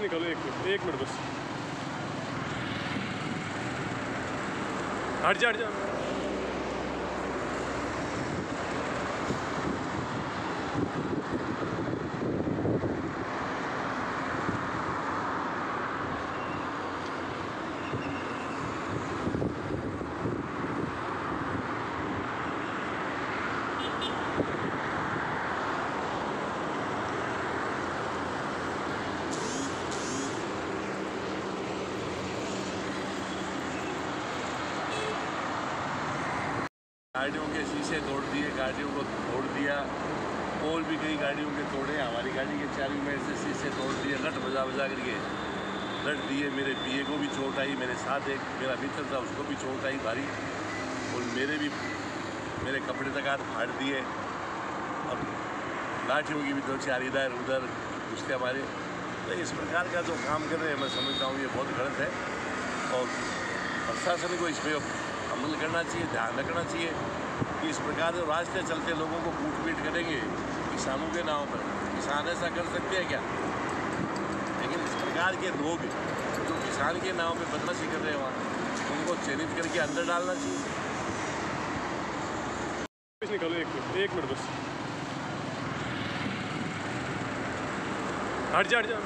निकालो एक मिनट एक मिनट बस। हट जा हट जा। गाड़ियों के शीशे तोड़ दिए, गाड़ियों को तोड़ दिया। पोल भी कई गाड़ियों के तोड़े, हमारी गाड़ी के चारों में से शीशे तोड़ दिए लट बजा बजा करके। लट दिए, मेरे पिए को भी चोट आई, मेरे साथ एक, मेरा मित्र था, उसको भी चोट आई भारी। और मेरे भी, मेरे कपड़े तक हाथ फाड़ दिए। और लाठियों की भी दो चार इधर, उधर, उसके हमारे। तो इस प्रकार का जो काम कर रहे हैं, मैं समझता हूँ ये बहुत गलत है। और प्रशासन को इस पर अमल करना चाहिए, ध्यान रखना चाहिए कि इस प्रकार जो रास्ते चलते लोगों को कूट पीट करेंगे किसानों के नाम पर। किसान ऐसा कर सकते हैं क्या? लेकिन इस प्रकार के लोग जो किसान के नाम पर बदमाशी कर रहे हैं वहाँ, उनको चयनित करके अंदर डालना चाहिए। एक मिनट बस। हट जा हट जा।